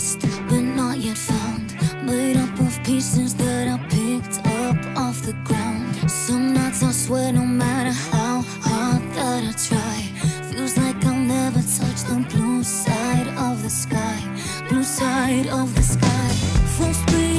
lost, but not yet found. Made up of pieces that I picked up off the ground. Some nights I swear no matter how hard that I try Feels like I'll never touch the blue side of the sky. Blue side of the sky. Full speed.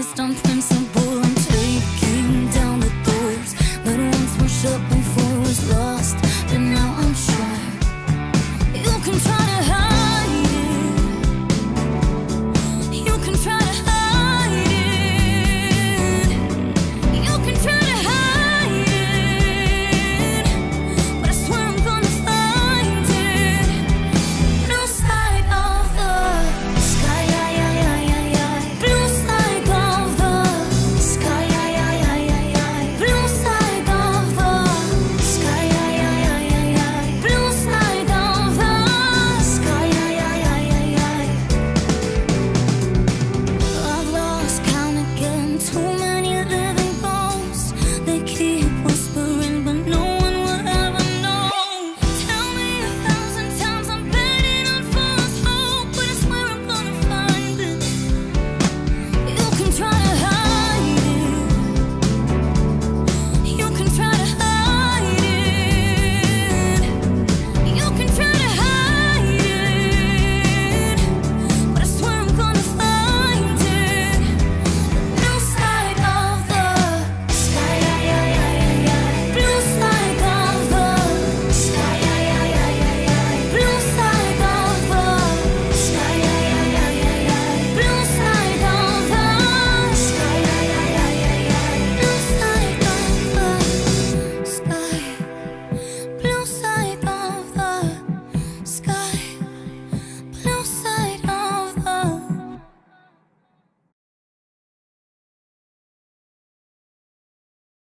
Something invisible that makes